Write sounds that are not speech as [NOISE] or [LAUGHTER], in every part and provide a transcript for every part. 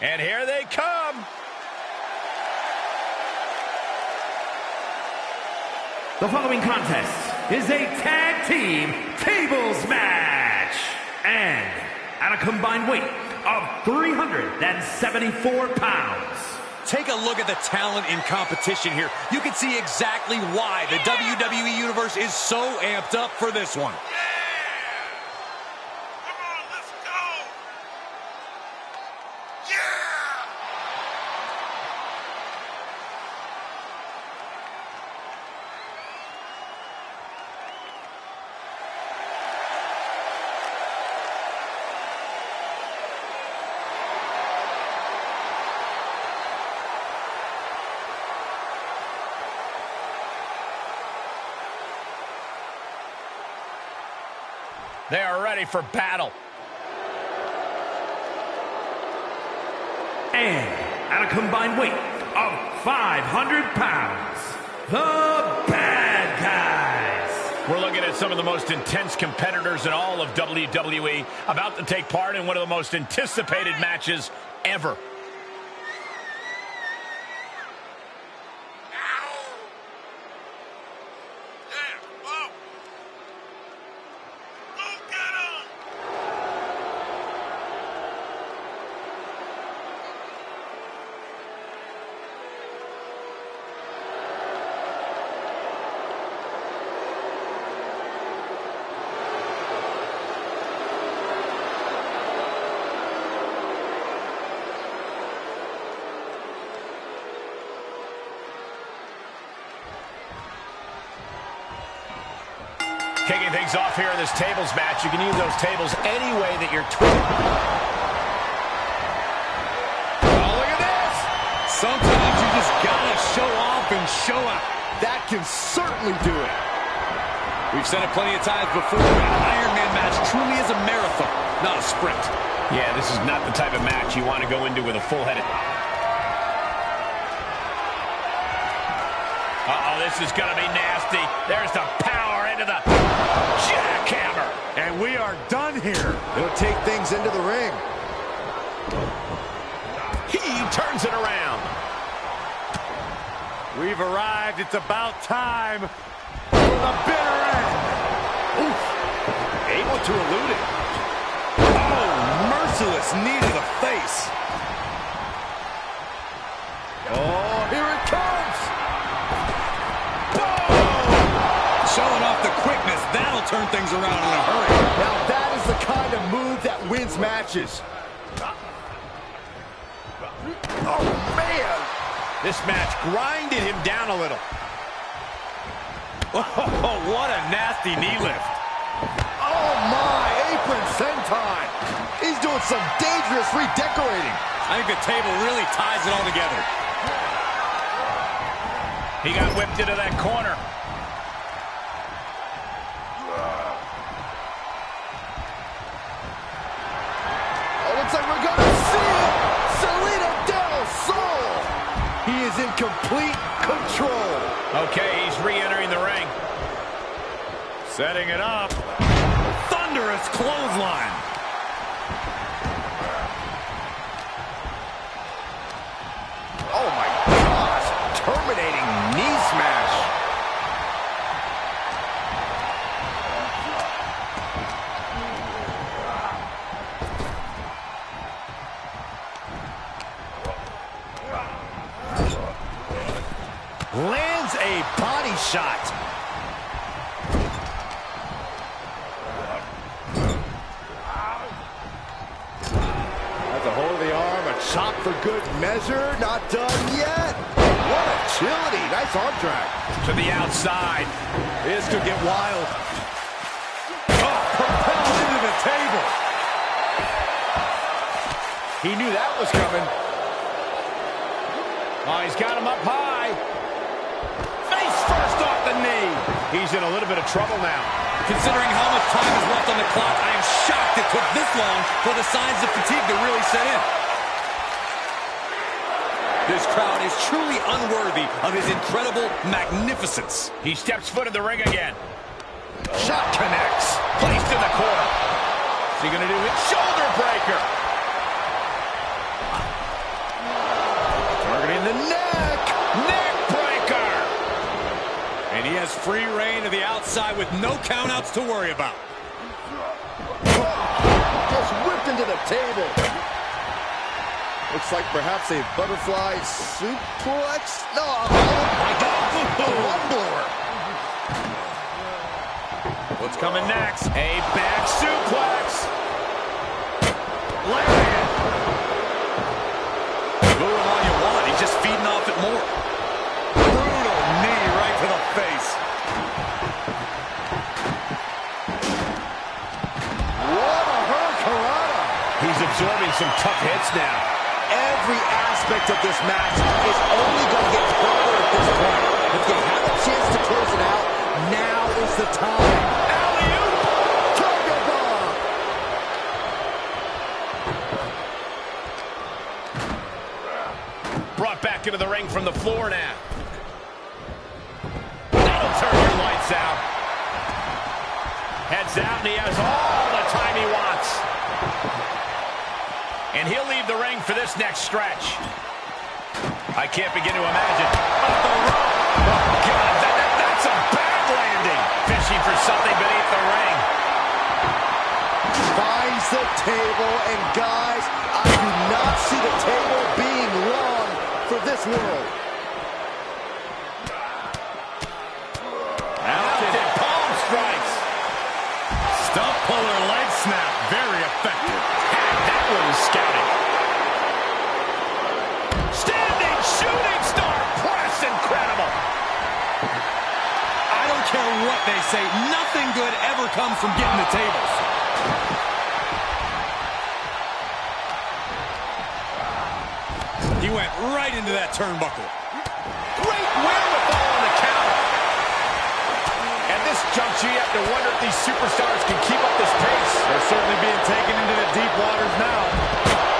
And here they come. The following contest is a tag team tables match. And at a combined weight of 374 pounds. Take a look at the talent in competition here. You can see exactly why the WWE Universe is so amped up for this one. They are ready for battle. And at a combined weight of 500 pounds, the Bad Guys. We're looking at some of the most intense competitors in all of WWE about to take part in one of the most anticipated matches ever. Kicking things off here in this tables match. You can use those tables any way that you're twisting. Oh, look at this! Sometimes you just gotta show off and show out. That can certainly do it. We've said it plenty of times before, an Iron Man match truly is a marathon, not a sprint. Yeah, this is not the type of match you want to go into with a full head. Uh-oh, this is going to be nasty. There's the power into the jackhammer. And we are done here. It'll take things into the ring. He turns it around. We've arrived. It's about time for the bitter end. Oof. Able to elude it. Oh, merciless knee to the face. Quickness. That'll turn things around in a hurry. Now that is the kind of move that wins matches. Oh, man. This match grinded him down a little. [LAUGHS] Oh, what a nasty knee lift. Oh, my. Apron senton. He's doing some dangerous redecorating. I think the table really ties it all together. He got whipped into that corner. Complete control. Okay, he's re-entering the ring. Setting it up. Thunderous clothesline. Oh my gosh. Terminating knee smash. Lands a body shot. That's a hold of the arm, a chop for good measure. Not done yet. What agility. Nice arm drag. To the outside. This could get wild. Oh, into the table. He knew that was coming. Oh, he's got him up high. Face first off the knee. He's in a little bit of trouble now. Considering how much time is left on the clock, I am shocked it took this long for the signs of fatigue to really set in. This crowd is truly unworthy of his incredible magnificence. He steps foot in the ring again. Shot connects. Placed in the corner. Is he going to do it? Shoulder breaker. Free reign to the outside with no countouts to worry about. Just whipped into the table. Looks like perhaps a butterfly suplex. No, my God, a lung blower. What's coming next? A back suplex. Absorbing some tough hits now. Every aspect of this match is only going to get better at this point. If you have a chance to close it out, now is the time. Alley-oop. Brought back into the ring from the floor now. That'll turn your lights out. Heads out, and he has all the time he wants. And he'll leave the ring for this next stretch. I can't begin to imagine. Off the rope. Oh, God, that, that- that's a bad landing. Fishing for something beneath the ring. Finds the table, and guys, I do not see the table being long for this world. Mounted palm strikes. Stump puller leg snap. Very effective. Say. Nothing good ever comes from getting the tables. He went right into that turnbuckle. Great wherewithal on the counter. At this juncture, you have to wonder if these superstars can keep up this pace. They're certainly being taken into the deep waters now.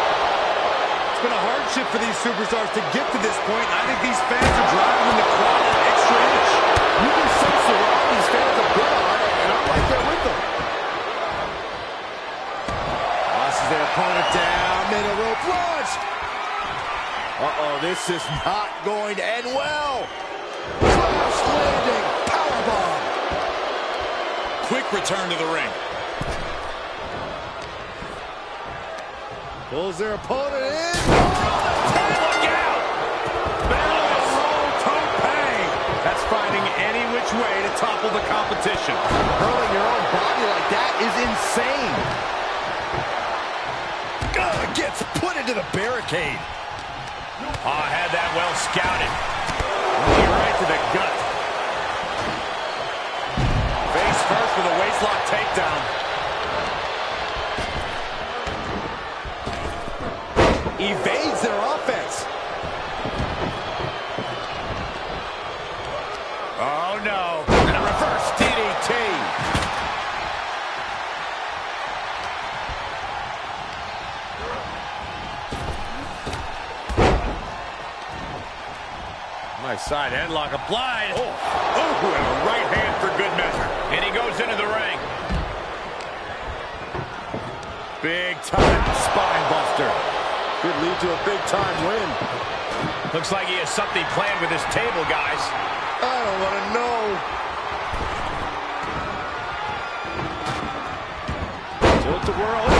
Been hardship for these superstars to get to this point. I think these fans are driving them the crowd an extra inch. You can sense the rock these fans have put on, and I'm right there with them. Tosses their opponent down, middle rope launch. Uh-oh, this is not going to end well. Crash landing, powerbomb. Quick return to the ring. Pulls their opponent in. Look out! That's finding any which way to topple the competition. Hurling your own body like that is insane. Ugh, gets put into the barricade. Oh, had that well scouted. Right to the gut. Face first with a waistlock takedown. Evades their offense. Oh, no. And a reverse DDT. Nice side headlock applied. Oh, oh and a right hand for good measure. And he goes into the ring. Big time spine buster. Could lead to a big time win. Looks like he has something planned with his table, guys. I don't want to know. Tilt-a-whirl. Tilt-a-whirl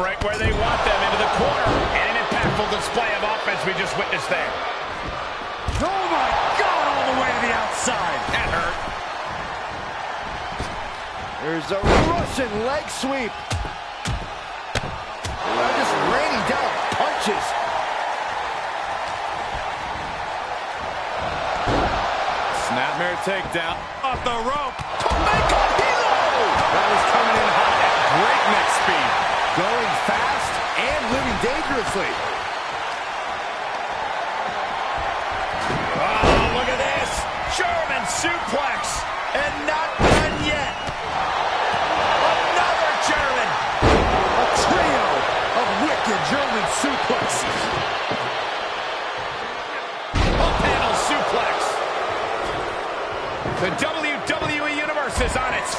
them right where they want them, into the corner. And an impactful display of offense we just witnessed there. Oh my God, all the way to the outside. That hurt. There's a Russian leg sweep. They're just raining down punches. Snapmare takedown. Off the rope. Tope con Hilo! That was coming in hot at breakneck speed. Going fast and living dangerously. Oh, look at this. German suplex.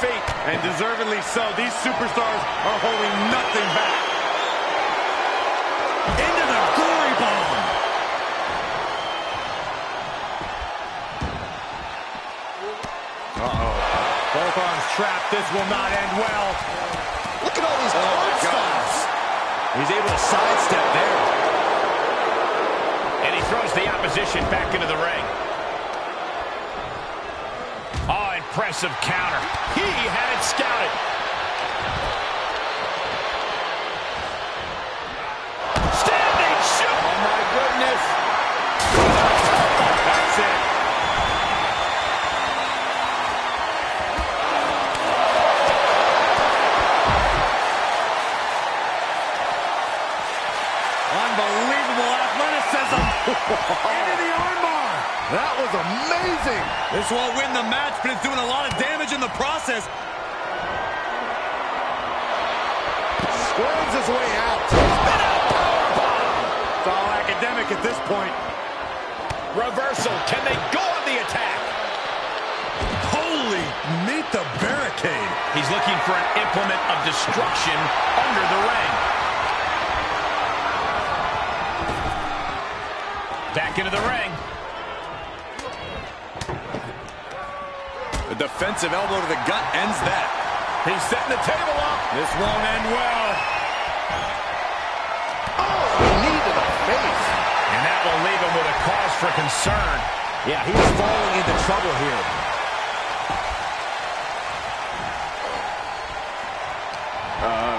Feet. And deservedly so. These superstars are holding nothing back. Into the glory bomb. Uh-oh. Both arms trapped. This will not end well. Look at all these Oh, arm stops. He's able to sidestep there. And he throws the opposition back into the ring. Impressive counter. He had it scouted. Damage in the process. Squirms his way out. It's all academic at this point. Reversal. Can they go on the attack? Holy, meet the barricade. He's looking for an implement of destruction under the ring. Back into the ring. Defensive elbow to the gut ends that. He's setting the table up. This won't end well. Oh, knee to the face. And that will leave him with a cause for concern. Yeah, he's falling into trouble here. Uh,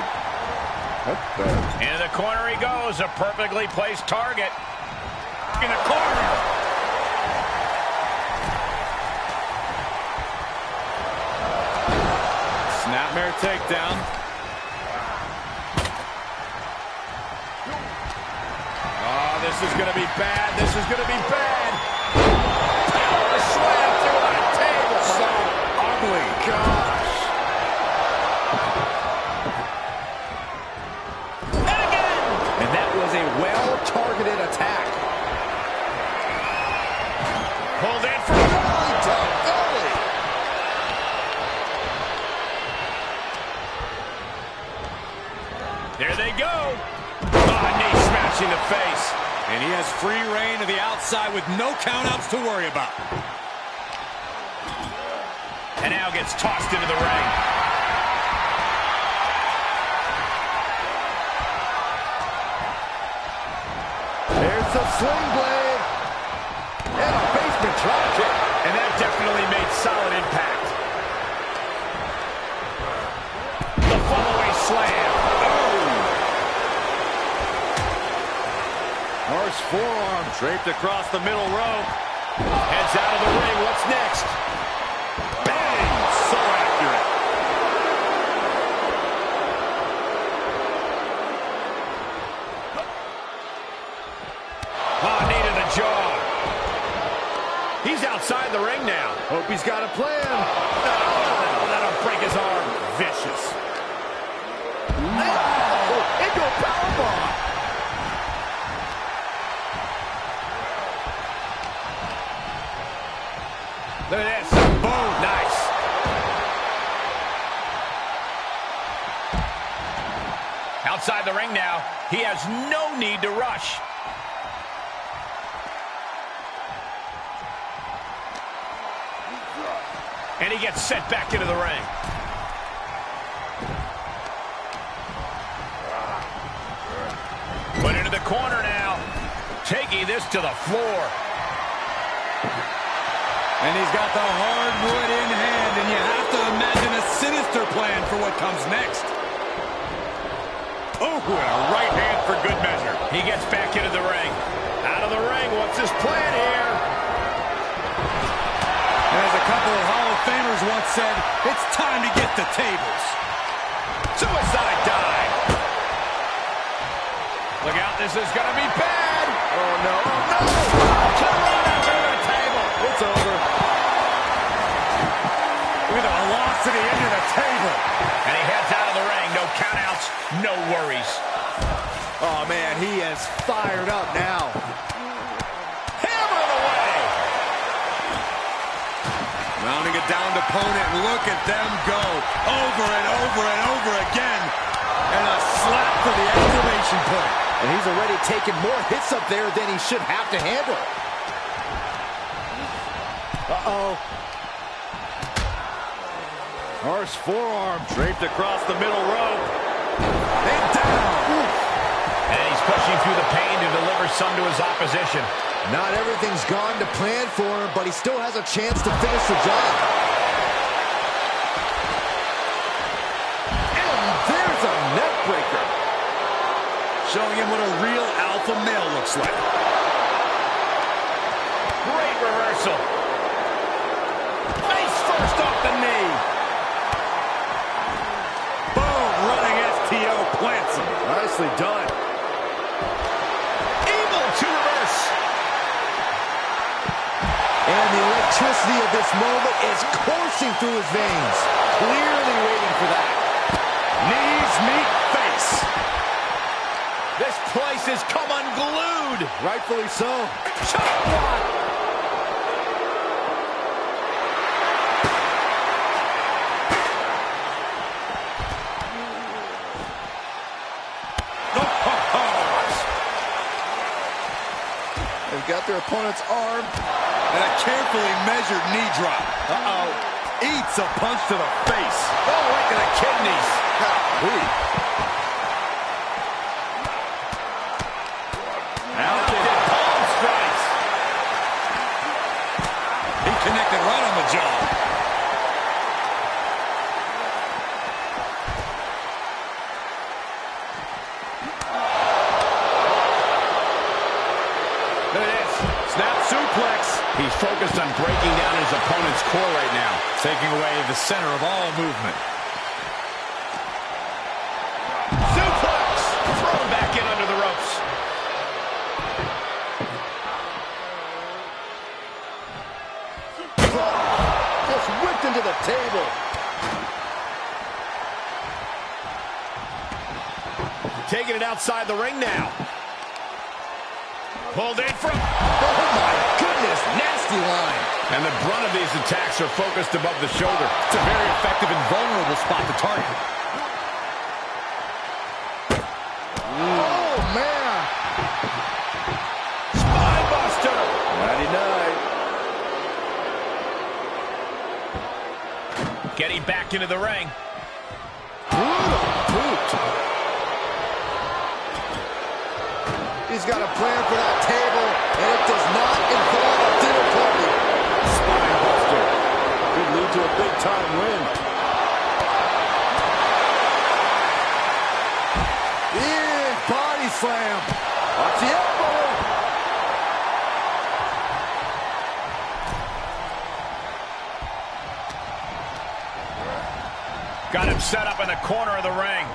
into the corner he goes. A perfectly placed target. In the corner. Snapmare takedown. Oh, this is going to be bad. This is going to be bad. Power slam through the table. So ugly. Gosh. And again. And that was a well-targeted attack. Pulled in for Belly to belly. There they go. Oh, knee smash in the face. And he has free reign to the outside with no countouts to worry about. And now gets tossed into the ring. There's the sling blade. And a basement drop forearm draped across the middle rope. Heads out of the ring. What's next? Bang! So accurate. Ah, oh, knee to the jaw. He's outside the ring now. Hope he's got a plan. No, that'll break his arm. Vicious. Oh, into a powerbomb. Look at this. Boom. Nice. Outside the ring now. He has no need to rush. And he gets sent back into the ring. Put into the corner now. Taking this to the floor. And he's got the hardwood in hand, and you have to imagine a sinister plan for what comes next. Oh, and a right hand for good measure. He gets back into the ring. Out of the ring. What's his plan here? As a couple of Hall of Famers once said, it's time to get the tables. Suicide dive. Look out, this is going to be no worries. Oh, man, he is fired up now. Hammer it away. Mounting a opponent. Look at them go over and over and over again. And a slap for the exclamation point. And he's already taken more hits up there than he should have to handle. Uh-oh. Harsh forearm draped across the middle rope. And down. And he's pushing through the pain to deliver some to his opposition. Not everything's gone to plan for him, but he still has a chance to finish the job. And there's a neck breaker. Showing him what a real alpha male looks like. Great reversal. Nicely done. Able to reverse. And the electricity of this moment is coursing through his veins. Clearly waiting for that. Knees meet face. This place has come unglued. Rightfully so. Chop block. They've got their opponent's arm. And a carefully measured knee drop. Uh-oh. Eats a punch to the face. Oh, right to the kidneys. Golly. Outside the ring now. Pulled in from... Oh, my goodness. Nasty line. And the brunt of these attacks are focused above the shoulder. It's a very effective and vulnerable spot to target. Oh, man. Spine buster. Nighty night. Getting back into the ring. Brutal boot. He's got a plan for that table, and it does not involve a dinner party. Spine buster. Could lead to a big-time win. In body slam. Watch the elbow. Got him set up in the corner of the ring.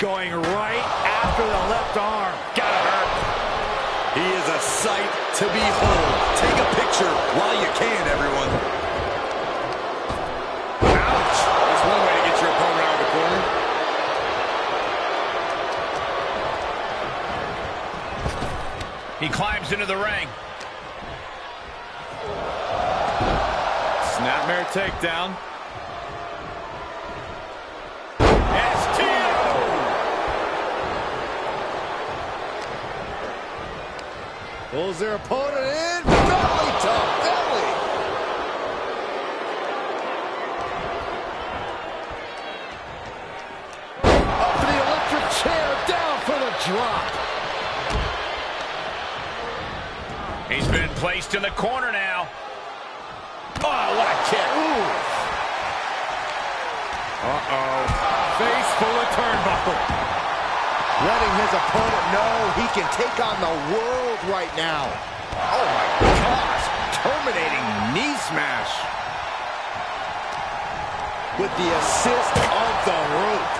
Going right after the left arm. Gotta hurt. He is a sight to behold. Take a picture while you can, everyone. Ouch! That's one way to get your opponent out of the corner. He climbs into the ring. Snapmare takedown. Pulls their opponent in. Belly to belly. Up to the electric chair. Down for the drop. He's been placed in the corner now. Oh, what a kick. Uh-oh. Face full of turnbuckle. Letting his opponent know he can take on the world right now. Oh my gosh. Terminating knee smash. With the assist of the rope.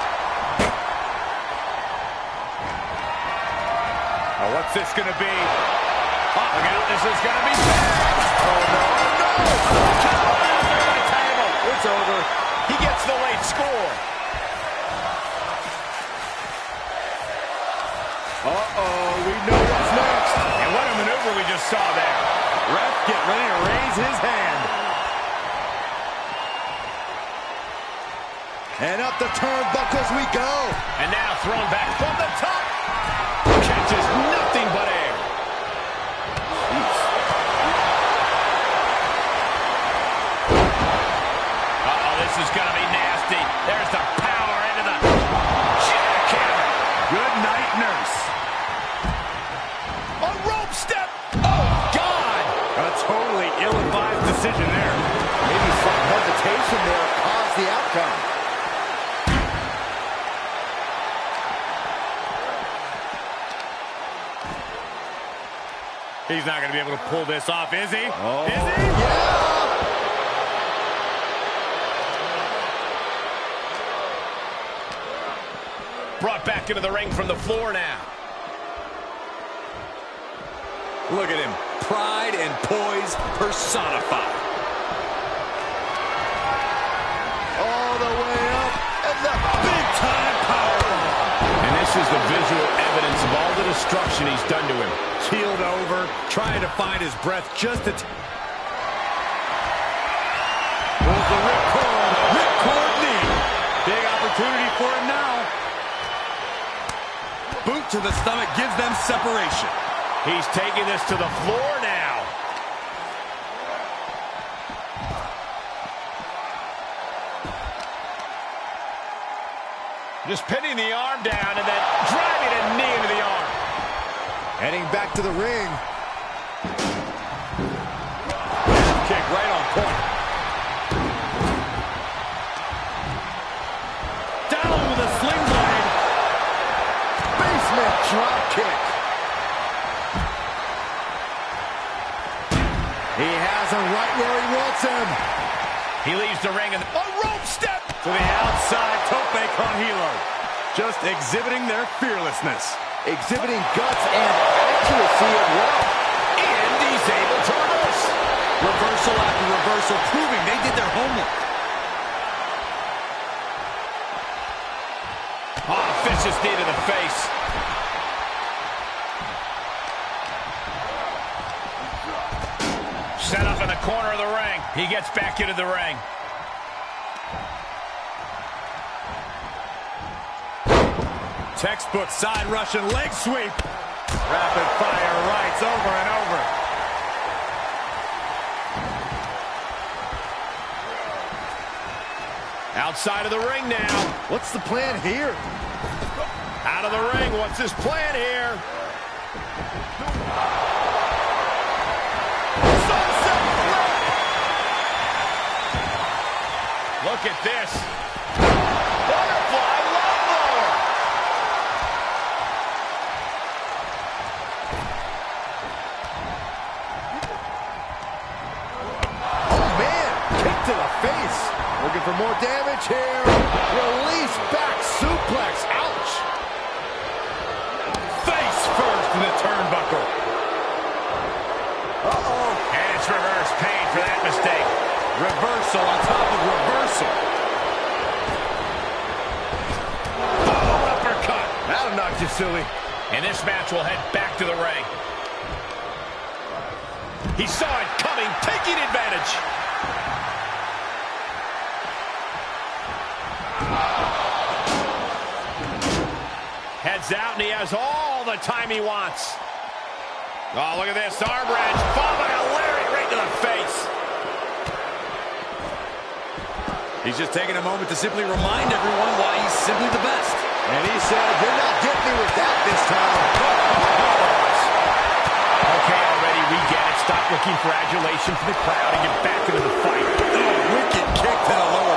Oh, what's this gonna be? Oh, look out, this is going to be bad. Oh, no, oh, no. Under table. It's over. He gets the late score. Uh-oh, we know we just saw there. Ref, get ready to raise his hand. And up the turnbuckles we go. And now thrown back from the top. He's not going to be able to pull this off, is he? Oh, is he? yeah. Brought back into the ring from the floor now. Look at him. Pride and poise personified. All the way up. And the big time this is the visual evidence of all the destruction he's done to him. Keeled over, trying to find his breath just to... Pulls the ripcord. Ripcord knee. Big opportunity for him now. Boot to the stomach gives them separation. He's taking this to the floor now. Just pinning the arm down and then driving a knee into the arm. Heading back to the ring. Kick right on point. Down with a sling blade. Basement drop kick. He has him right where he wants him. He leaves the ring and step. To the outside, Tope con hilo. Just exhibiting their fearlessness. Exhibiting guts and accuracy as well. And he's able to reverse. Reversal after reversal, proving they did their homework. Oh, vicious knee to the face. Set up in the corner of the ring. He gets back into the ring. Textbook side Russian leg sweep. Rapid fire rights over and over. Outside of the ring now. What's the plan here? Out of the ring. What's his plan here? Sunset flip. Look at this. Looking for more damage here. Release back suplex. Ouch. Face first in the turnbuckle. Uh-oh. And it's reverse pain for that mistake. Reversal on top of reversal. Oh, uppercut. That'll knock you silly. And this match will head back to the ring. He saw it coming, taking advantage. Heads out, and he has all the time he wants. Oh, look at this. Arm wrench, followed by a Larry right to the face. He's just taking a moment to simply remind everyone why he's simply the best. And he said, you're not getting me with that this time. [LAUGHS] Okay, already, we get it. Stop looking for adulation from the crowd and get back into the fight. Oh, wicked kick to the lower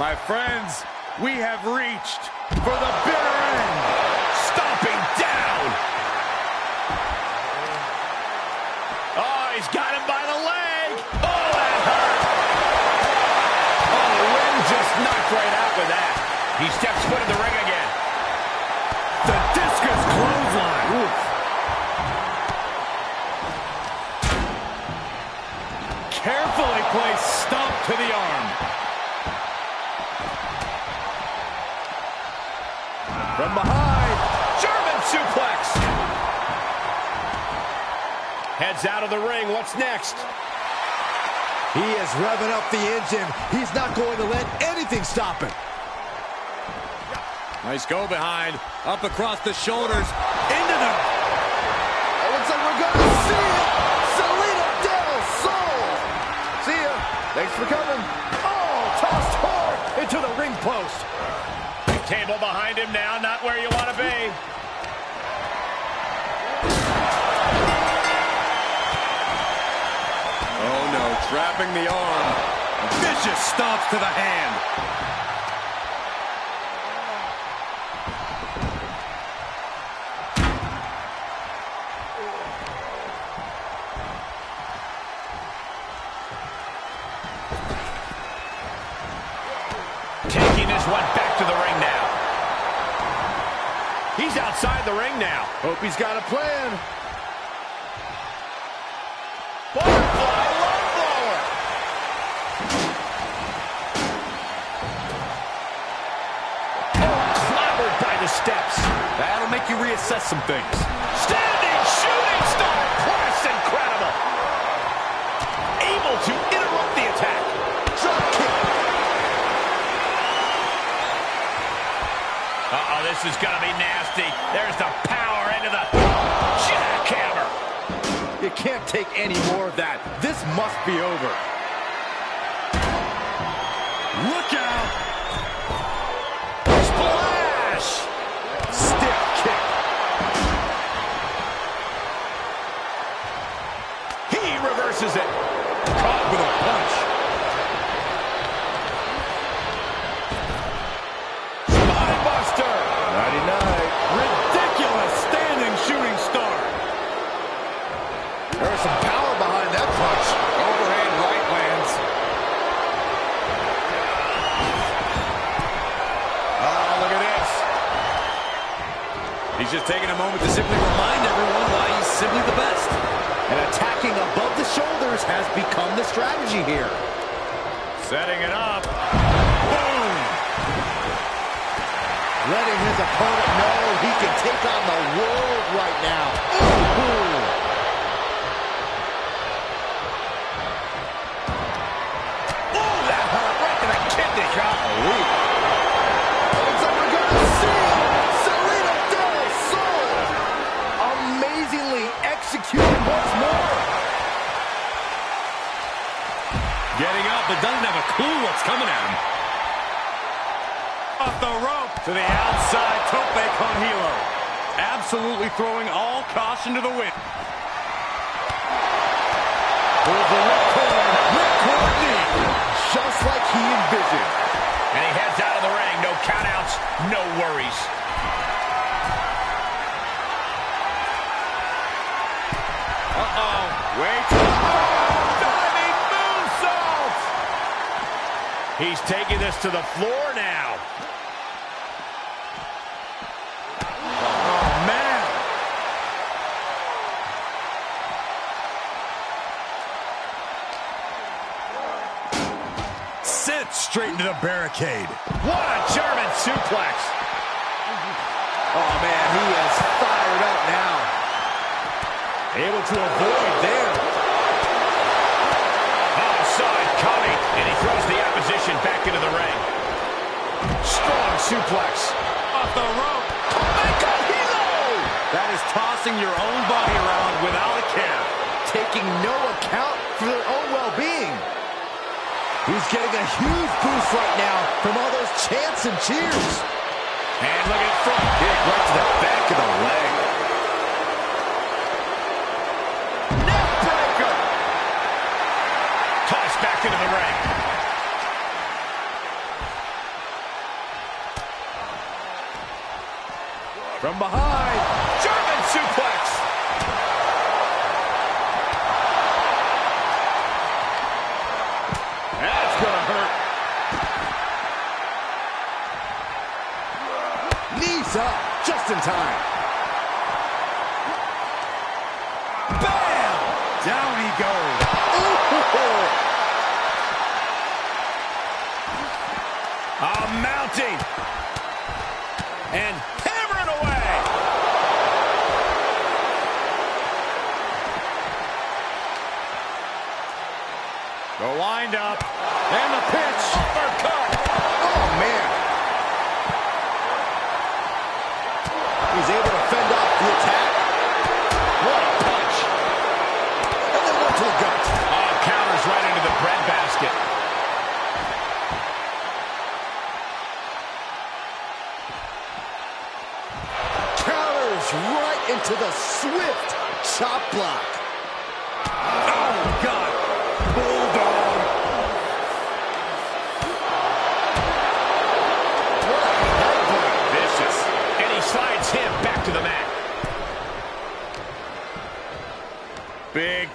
My friends, we have reached for the bitter end. Stomping down. Oh, he's got him by the leg. Oh, that hurt. Oh, the wind just knocked right out with that. He steps foot in the ring again. Heads out of the ring. What's next? He is revving up the engine. He's not going to let anything stop him. Nice go behind. Up across the shoulders. Into the... It looks like we're going to see it. Selena Del Sol. See ya. Thanks for coming. Oh, tossed hard into the ring post. Table behind him now, not where you want to be. Trapping the arm. Vicious stomps to the hand. Taking this one back to the ring now. He's outside the ring now. Hope he's got a plan. Some things. Standing shooting star press, incredible. Able to interrupt the attack. Drop kick. Uh-oh, this is gonna be nasty. There's the power into the jackhammer. You can't take any more of that. This must be over. Look out! Barricade. What a German suplex. Oh, man, he is fired up now. Able to avoid there. Saw it coming, and he throws the opposition back into the ring. Strong suplex. Off the rope. Mecha Hilo! That is tossing your own body around without a care. Taking no account for their own well-being. He's getting a huge boost right now from all those chants and cheers. And look at front kick right to the back of the leg. Neck breaker. Tossed back into the ring. From behind. German suplex. That's going to hurt. Knees up, just time.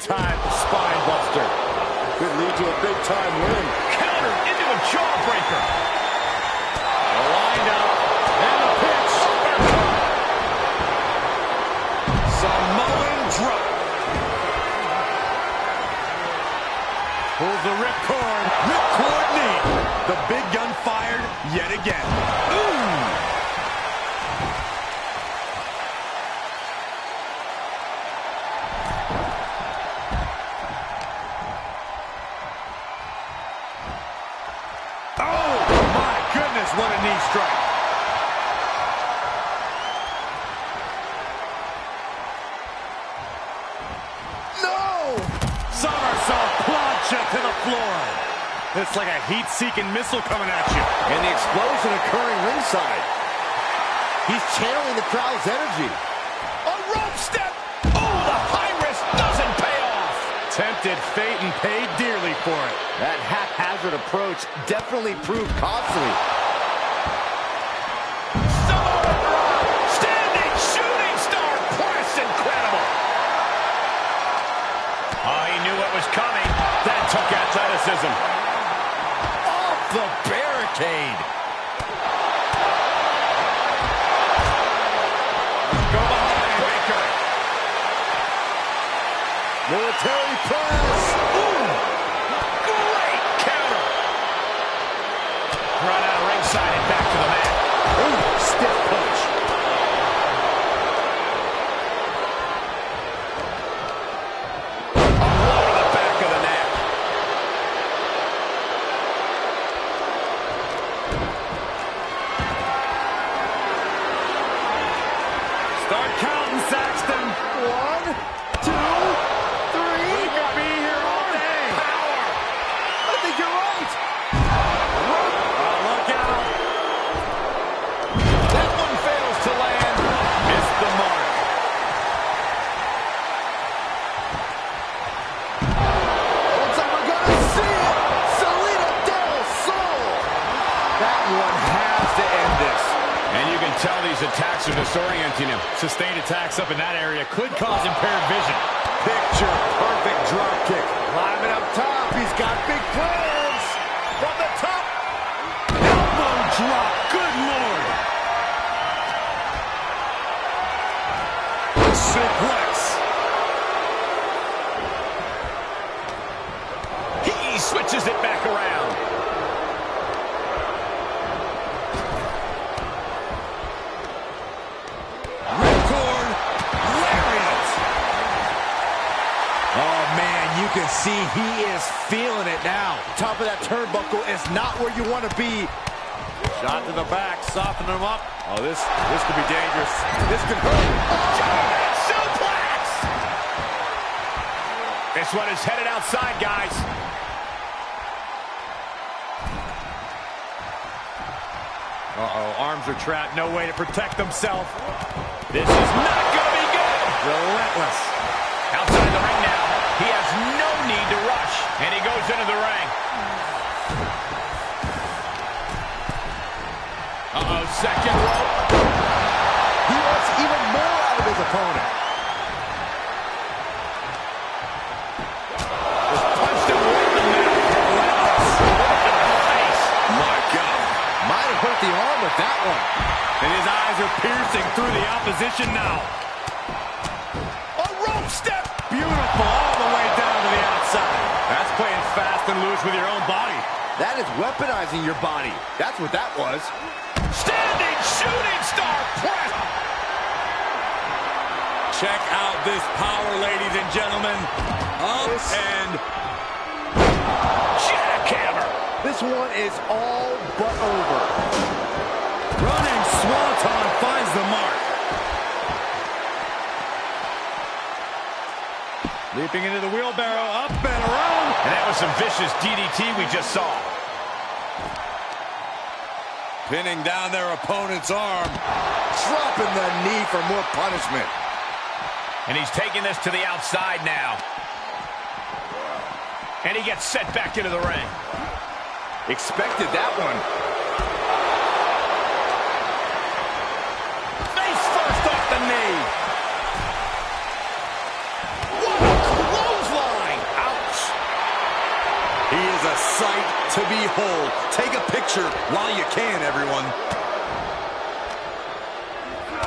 Time spine buster. Could lead to a big time win. Counter into a jawbreaker. The wind up. And the pitch. Samoan drop. Pulls the ripcord. Ripcord knee. The big gun fired yet again. Like heat-seeking missile coming at you. And the explosion occurring ringside. He's channeling the crowd's energy. A rope step. Oh, the high risk doesn't pay off. Tempted fate and paid dearly for it. That haphazard approach definitely proved costly. Standing shooting star press. Incredible. Oh, he knew what was coming. That took athleticism. Off. Go behind. Baker. Press. Sustained attacks up in that area could cause impaired vision. Picture perfect drop kick. Climbing up top. He's got big plans. See he is feeling it now. Top of that turnbuckle is not where you want to be. Shot to the back, softening him up. Oh, this this could be dangerous. This could hurt. German suplex! This one is headed outside, guys. Uh-oh, arms are trapped. No way to protect himself. This is not going to be good. Relentless. Outside the ring now. He has no need to rush. And he goes into the ring. Uh-oh, second rope. He wants even more out of his opponent. Punched him right in the mouth. Relentless. Right in the face. My God. Might have hurt the arm with that one. And his eyes are piercing through the opposition now. A rope step. Beautiful all the way down to the outside. That's playing fast and loose with your own body. That is weaponizing your body. That's what that was. Standing shooting star press. Check out this power, ladies and gentlemen. Up and Jackhammer. This one is all but over. running Swanton finds the mark. Leaping into the wheelbarrow, up and around. And that was some vicious DDT we just saw. Pinning down their opponent's arm. Dropping the knee for more punishment. And he's taking this to the outside now. And he gets set back into the ring. Expected that one. Sight to behold. Take a picture while you can, everyone.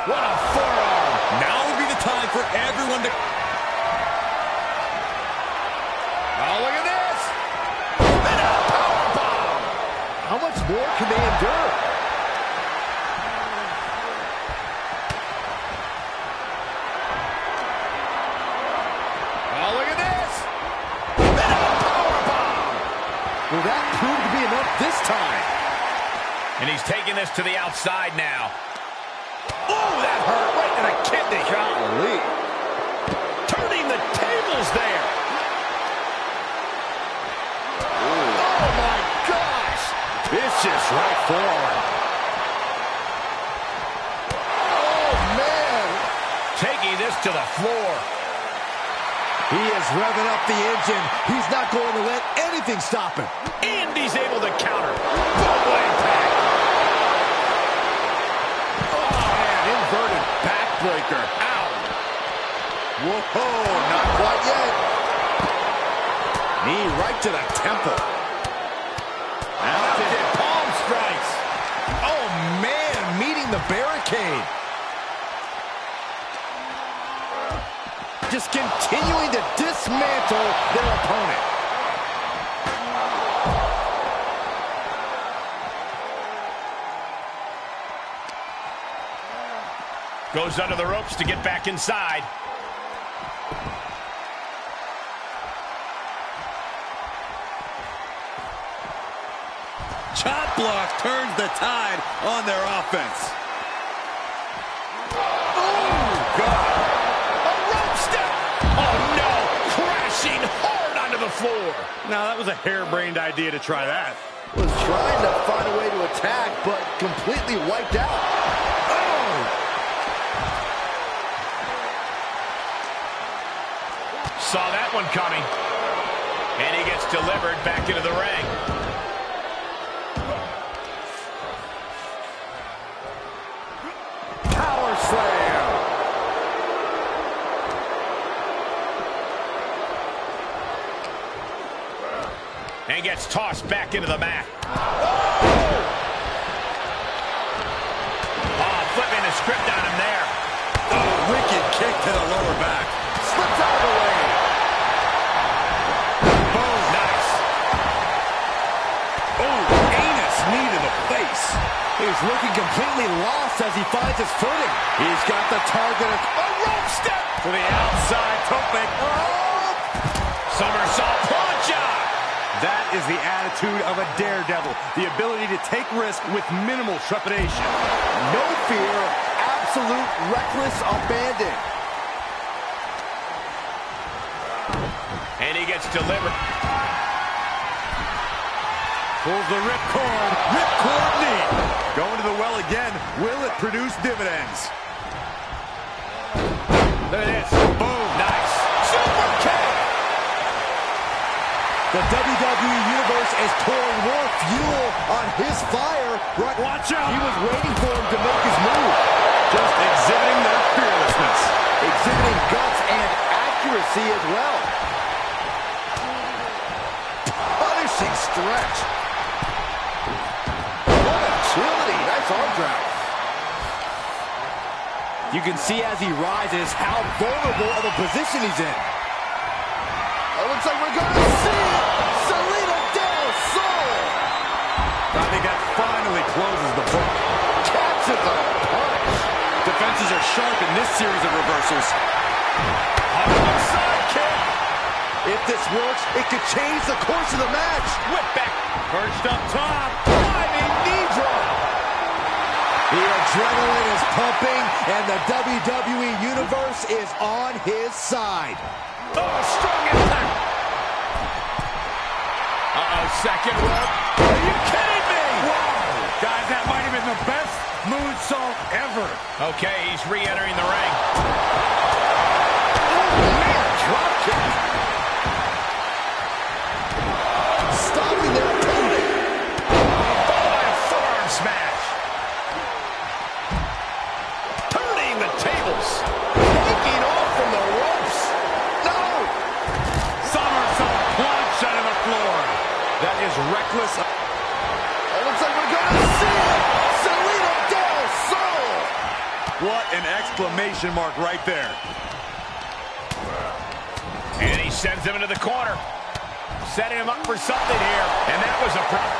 What a forearm. Now would be the time for everyone to... Oh, look at this. And a powerbomb. How much more can they endure? Oh, look at this. And a powerbomb. Will that prove to be enough this time? And he's taking this to the outside now. Oh, that hurt right to the kidney. Golly. Turning the tables there. Oh, my gosh. Vicious right forward. Oh, man. Taking this to the floor. He is revving up the engine. He's not going to let anything stop him. And he's able to counter. Double impact. Oh, man. Inverted backbreaker. Ow. Whoa, not quite yet. Knee right to the temple. Mounted palm strikes. Oh, man, meeting the barricade. Just continuing to dismantle their opponent. Goes under the ropes to get back inside. Chop block turns the tide on their offense. A rope step. Oh, no. Crashing hard onto the floor. Now, that was a harebrained idea to try that. Was trying to find a way to attack, but completely wiped out. that one coming. And he gets delivered back into the ring. Power slam. And gets tossed back into the mat. He's looking completely lost as he finds his footing. He's got the target. Of, A rope step. To the outside, Tope. Oh! Somersault plancha. That is the attitude of a daredevil. The ability to take risk with minimal trepidation. No fear. Absolute reckless abandon. And he gets delivered. Pulls the ripcord. Ripcord knee. Going to the well again. Will it produce dividends? Look at this. Boom, nice. Super kick. The WWE Universe is pouring more fuel on his fire. Right. Watch out. He was waiting for him to make his move. Just exhibiting their fearlessness. Exhibiting guts and accuracy as well. Punishing stretch. Agility. Arm drag. You can see as he rises how vulnerable of a position he's in. It looks like we're going to see Selena Del Sol. I think that finally closes the book. Catches a punch. Defenses are sharp in this series of reversals. Kick. If this works, it could change the course of the match. Whip back. Perched up top. Diving knee drop. The adrenaline is pumping, and the WWE Universe is on his side. Oh, strong impact. Uh-oh, second rope. Are you kidding me? Wow. Guys, that might have been the best moonsault ever. Okay, he's re-entering the ring. Oh, Man, drop kick. Him into the corner. Setting him up for something here. And that was a... problem.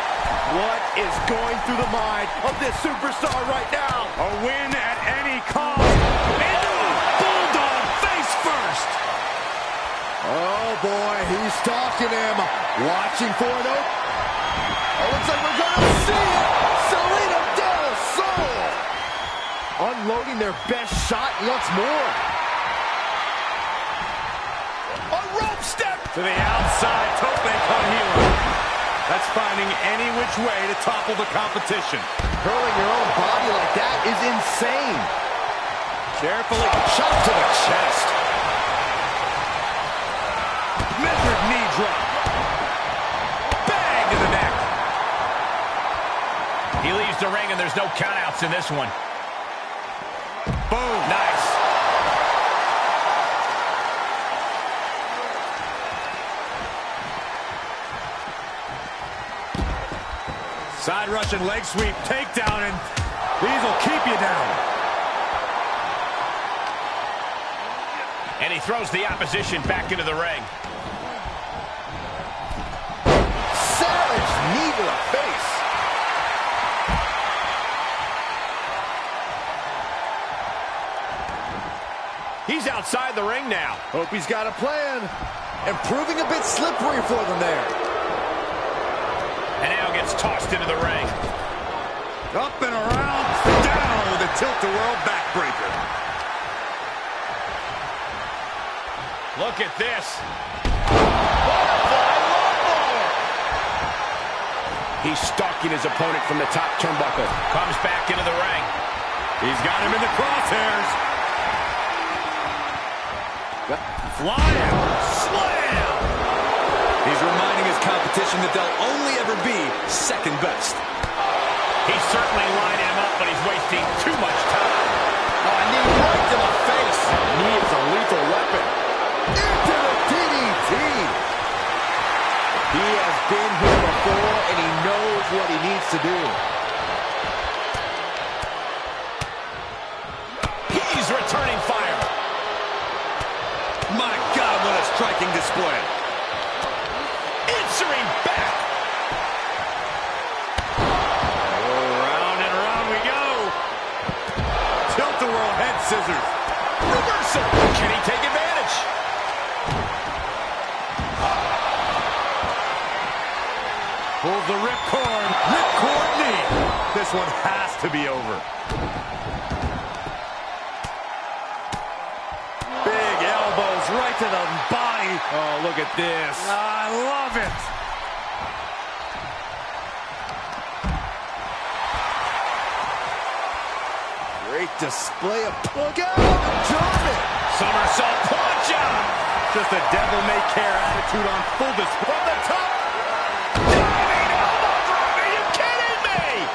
What is going through the mind of this superstar right now? A win at any cost. Into a bulldog face first. Oh boy, he's stalking him. Watching for it. Oh, it looks like we're going to see it. Selena Del Sol. Unloading their best shot once more. To the outside, Tope con hilo. That's finding any which way to topple the competition. Curling your own body like that is insane. Carefully. Shot to the chest. Measured knee drop. bang to the neck. He leaves the ring, and there's no countouts in this one. Boom. Nice. Side Russian leg sweep, takedown, and these will keep you down. And he throws the opposition back into the ring. Savage knee to the face. He's outside the ring now. Hope he's got a plan. And proving a bit slippery for them there. And now gets tossed into the ring. Up and around, down with a tilt-a-whirl backbreaker. Look at this. He's stalking his opponent from the top turnbuckle. Comes back into the ring. He's got him in the crosshairs. Flying. Slam. He's reminding his competition that they'll only ever be second best. He's certainly lining him up, but he's wasting too much time. Oh, knee right to the face. Knee is a lethal weapon. Into the DDT. He has been here before, and he knows what he needs to do. He's returning fire. My God, what a striking display. Answering back. Oh, round and round we go. Tilt-a-whirl head scissors. Reversal. Can he take advantage? Pulls the ripcord. Ripcord knee. This one has to be over. Big elbows right to the body. Oh, look at this. I love it. Great display of... Look out! German! Somersault plancha. Just a devil-may-care attitude on full display. From the top. Diving elbow drop. Are you kidding me?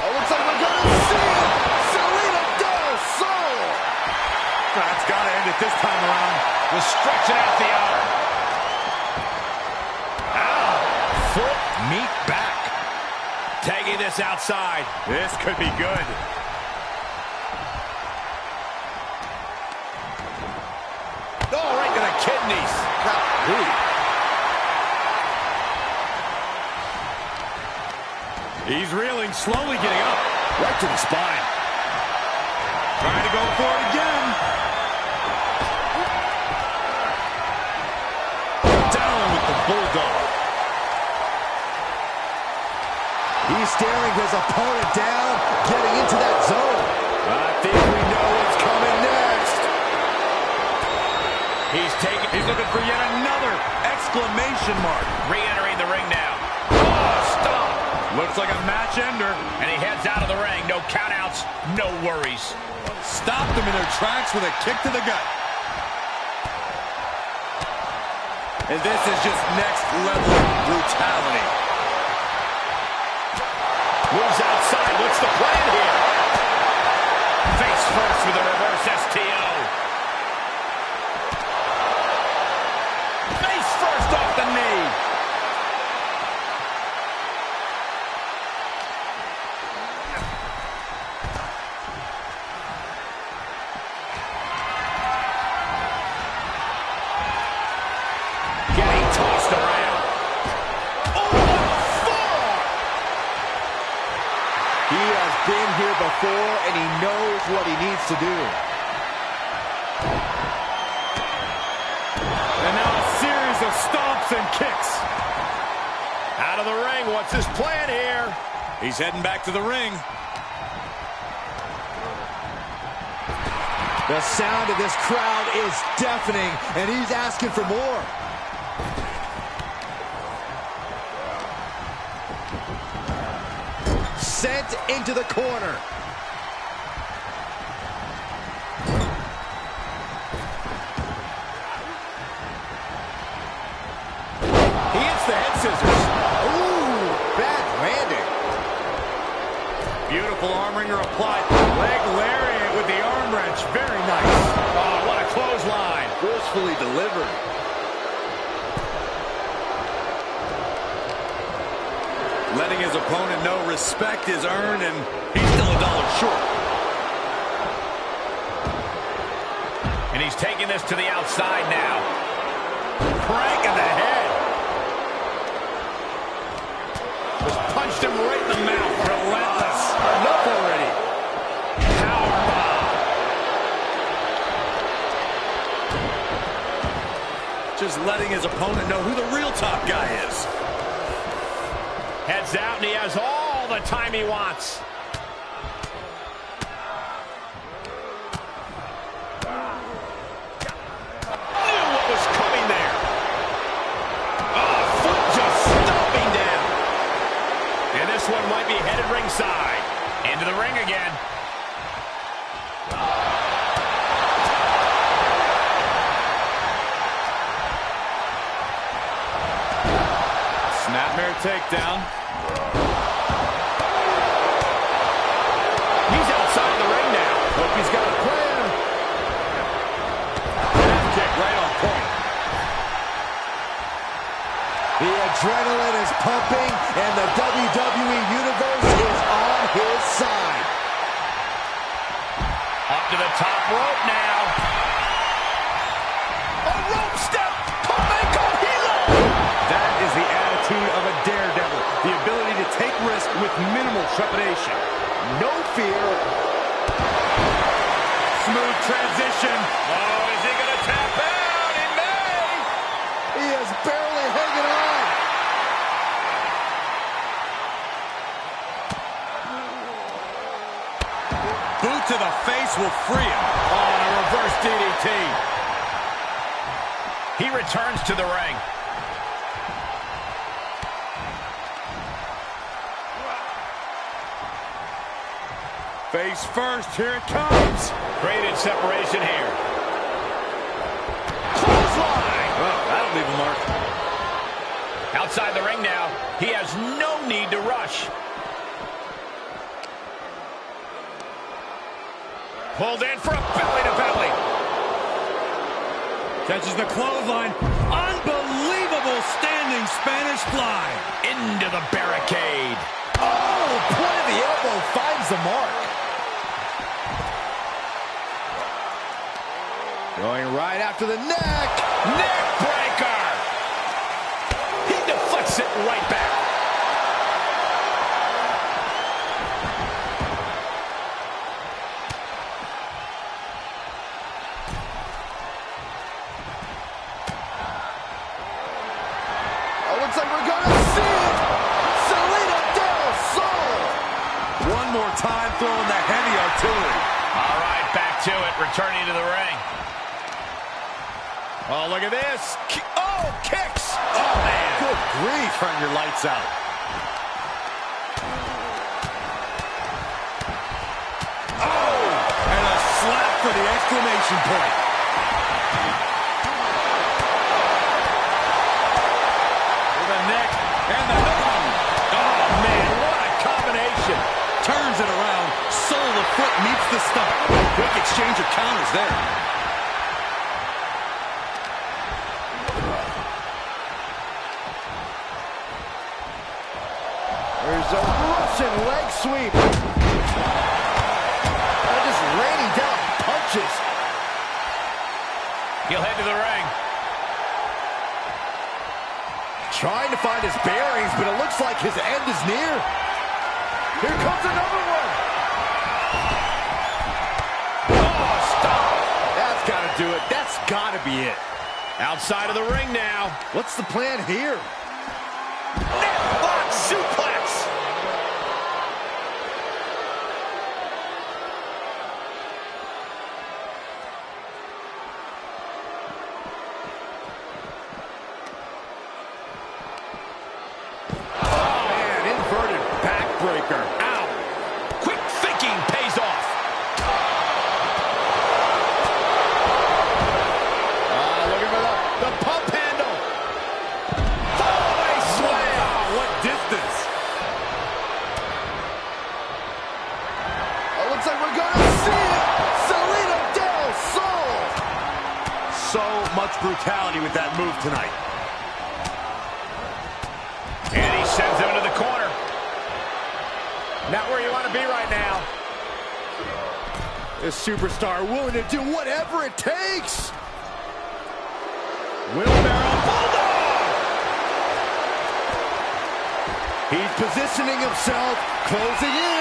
Oh, looks like we're going to see it! Selena Del Sol! That's got to end it this time around. Was stretching out the arm. Ow. Foot meet back. Tagging this outside. This could be good. Oh, right to the kidneys. He's reeling, slowly getting up. Right to the spine. Trying to go for it again. With the He's staring his opponent down, getting into that zone. I think we know what's coming next. He's taking. He's looking for yet another exclamation mark. Re-entering the ring now. Oh, stop. Looks like a match ender. And he heads out of the ring. No countouts, no worries. Stopped them in their tracks with a kick to the gut. And this is just next level brutality. Moves outside. What's the plan here? Face first with a reverse STO. Heading back to the ring. The sound of this crowd is deafening, and he's asking for more. Sent into the corner. Applied. Leg lariat with the arm wrench. Very nice. Oh, what a clothesline. Forcefully delivered. Letting his opponent know respect is earned, and he's still a dollar short. And he's taking this to the outside now. Crank in the head. Just punched him right in the mouth. Relentless. Enough already. Just letting his opponent know who the real top guy is. Heads out, and he has all the time he wants. Trepidation. No fear. Smooth transition. Oh, is he going to tap out? He may. He is barely hanging on. Boot to the face will free him. Oh, a reverse DDT. He returns to the ring. First, here it comes. Created separation here. Clothesline. Well, that'll leave a mark. Outside the ring now. He has no need to rush. Pulled in for a belly to belly. Catches the clothesline. Unbelievable standing Spanish fly. Into the barricade. Oh, point of the elbow finds the mark. Going right after the neck. Neck breaker. He deflects it right back. Out. Oh! And a slap for the exclamation point. For the neck and the... Oh, man, what a combination. Turns it around. Sole of foot meets the stomach. Quick exchange of counters there. Russian leg sweep. They're just raining down punches. He'll head to the ring. Trying to find his bearings, but it looks like his end is near. Here comes another one. Oh, stop. That's got to do it. That's got to be it. Outside of the ring now. What's the plan here? Superstar willing to do whatever it takes. Wheelbarrow Bulldog. He's positioning himself, closing in.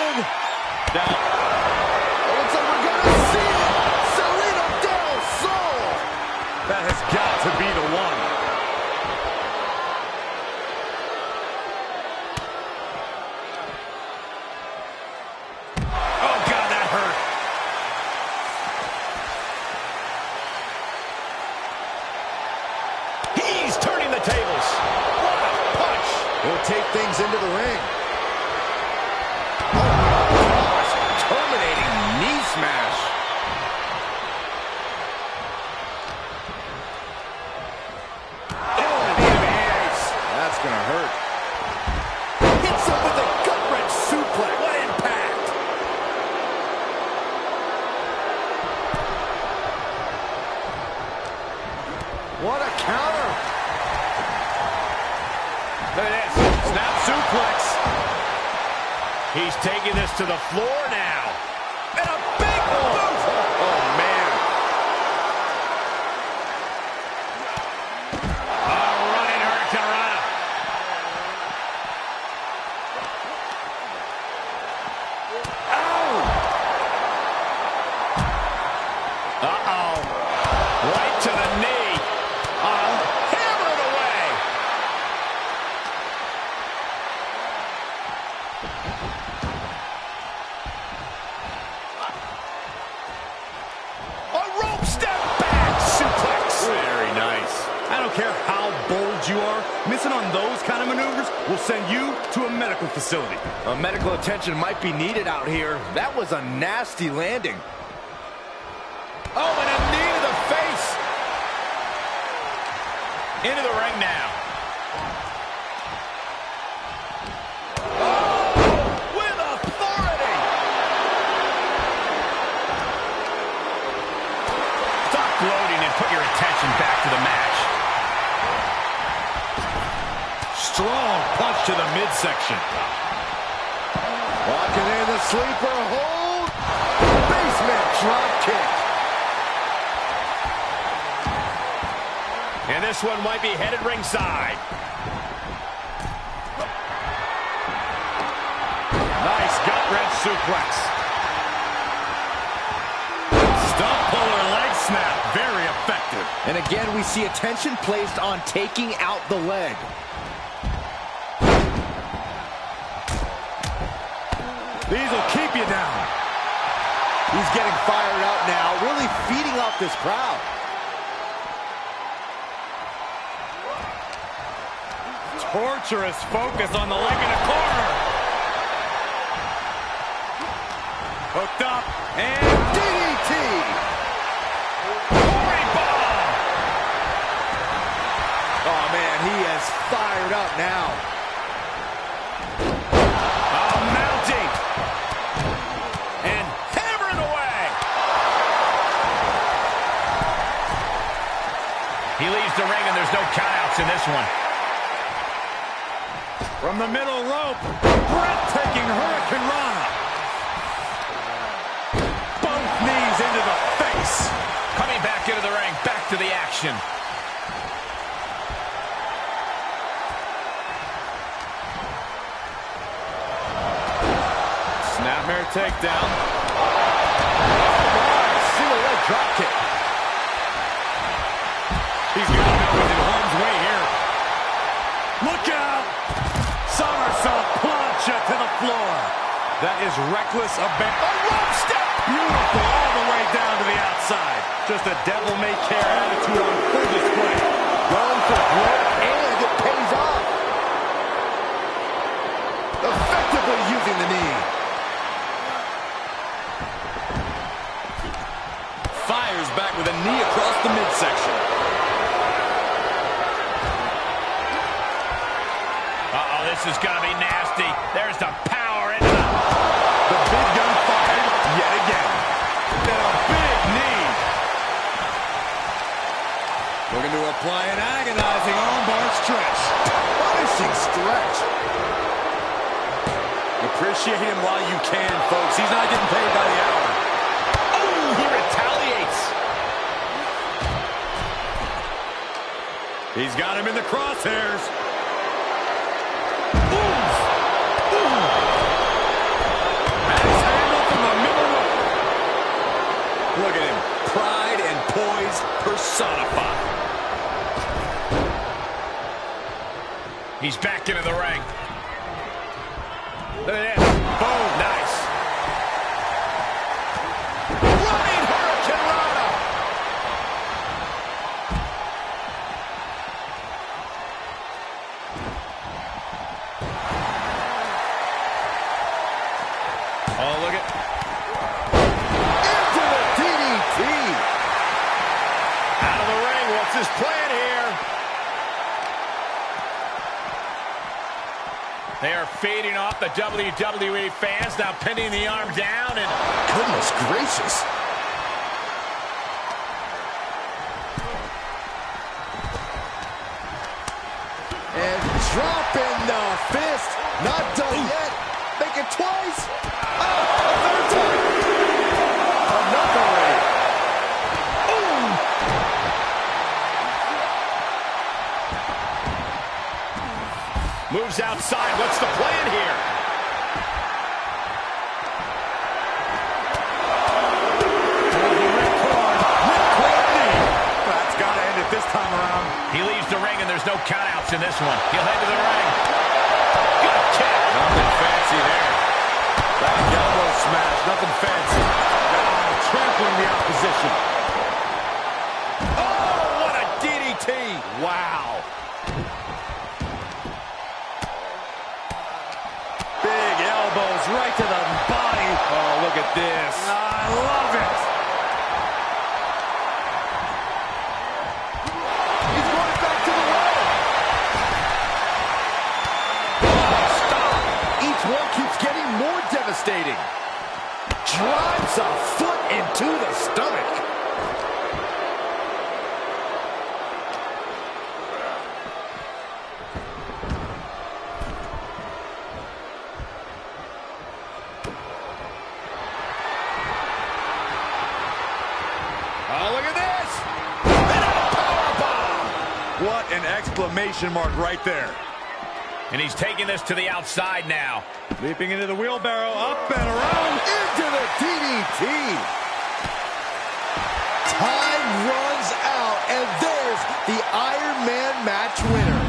Attention might be needed out here. That was a nasty landing. Oh, and a knee to the face. Into the ring now. Oh, with authority. Stop gloating and put your attention back to the match. Strong punch to the midsection. Walking in the sleeper hold. Basement drop kick. And this one might be headed ringside. Nice gut wrench suplex. Stump puller leg snap. Very effective. And again, we see attention placed on taking out the leg. These will keep you down. He's getting fired up now, really feeding off this crowd. Torturous focus on the leg in the corner. Hooked up and DDT! Glory bomb. Oh man, he is fired up now. The ring and there's no countouts in this one. from the middle rope. Breathtaking Hurricanrana. Both knees into the face. Coming back into the ring, back to the action. Snapmare takedown. Single leg drop kick. To the floor. That is reckless abandon. A rope step! Beautiful all the way down to the outside. Just a devil-may-care attitude on WWE fans, now pinning the arm down and Goodness gracious. And dropping the fist. Not done Ooh. yet. Make it twice. Oh, a third time. Another ring. Ooh. Moves outside. What's the plan here? No in this one. He'll head to the ring. Good kick. Nothing fancy there. Back elbow smash. Nothing fancy. Oh, trampling the opposition. Oh, what a DDT. Wow. Big elbows right to the body. Oh, look at this. I love it. Devastating. Drives a foot into the stomach. Oh, look at this! What an exclamation mark right there. And he's taking this to the outside now. Leaping into the wheelbarrow, up and around. Into the DDT. Time runs out, and there's the Iron Man match winner.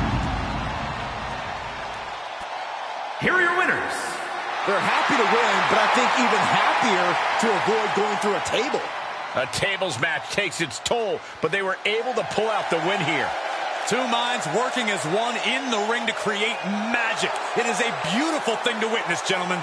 Here are your winners. They're happy to win, but I think even happier to avoid going through a table. A tables match takes its toll, but they were able to pull out the win here. Two minds working as one in the ring to create magic. It is a beautiful thing to witness, gentlemen.